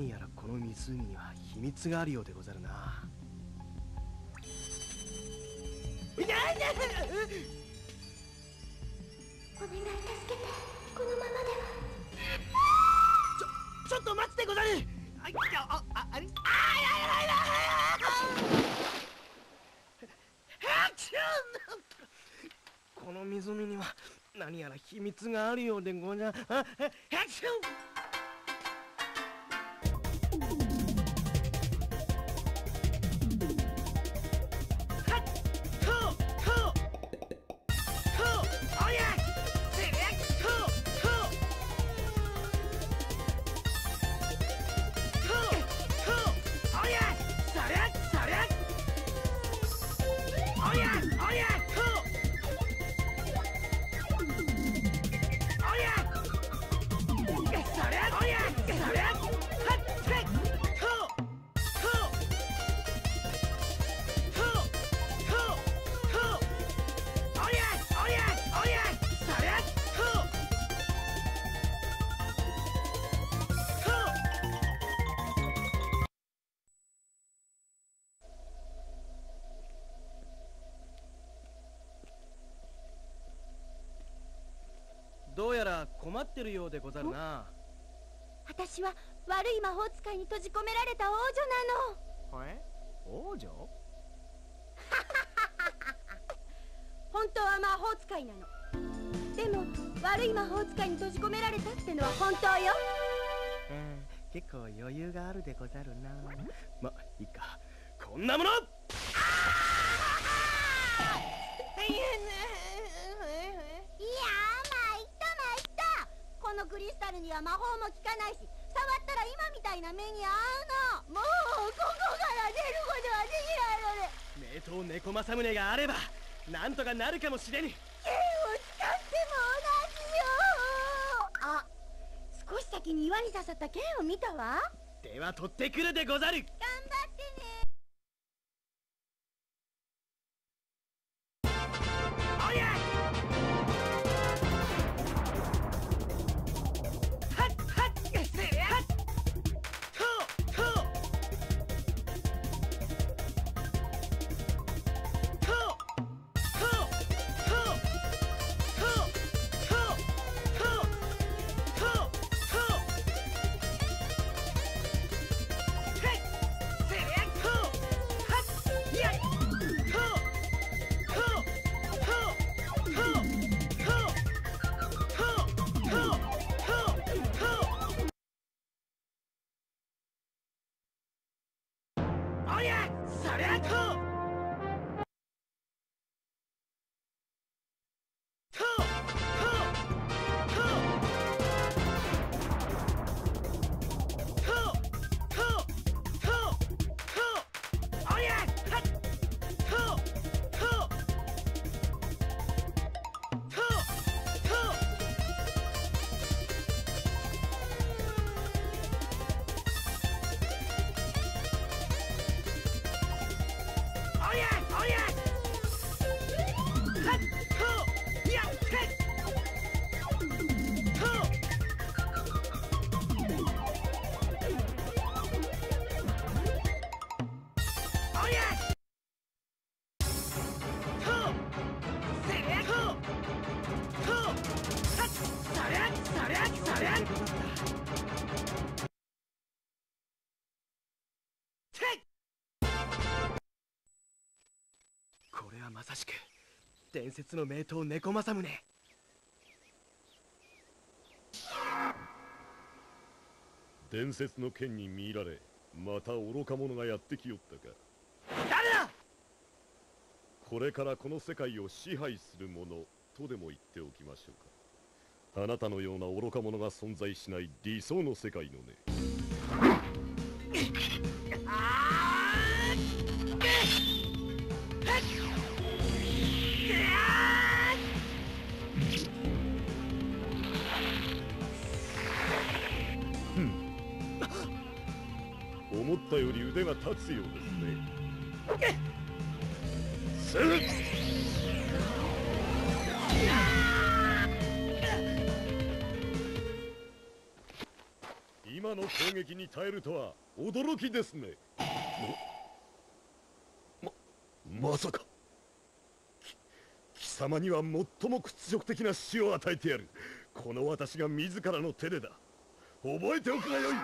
何やらこの湖には秘密があるようでござるな。お願い助けてこのままでは。ちょちょっと待ってござる。あいやあああれあいやいやいやこの湖には何やら秘密があるようでござるあハどうやら困ってるようでござるな。私は悪い魔法使いに閉じ込められた王女なの。え？王女？本当は魔法使いなの。でも悪い魔法使いに閉じ込められたってのは本当よ。うん結構余裕があるでござるな。まいいか。こんなもの！いやこのクリスタルには魔法も効かないし触ったら今みたいな目に遭うの。もうここから出ることはできないので名刀猫政宗があればなんとかなるかもしれぬ。剣を使っても同じよ。あ少し先に岩に刺さった剣を見たわ。では取ってくるでござる。頑張ってね打连坑。これはまさしく伝説の名刀猫政宗。伝説の剣に見入られまた愚か者がやってきよったか。誰だ！これからこの世界を支配する者とでも言っておきましょうか。あなたのような愚か者が存在しない理想の世界のね が立つようですね。今の攻撃に耐えるとは驚きですね。ままさか。貴様には最も屈辱的な死を与えてやる。この私が自らの手でだ。覚えておくがよい。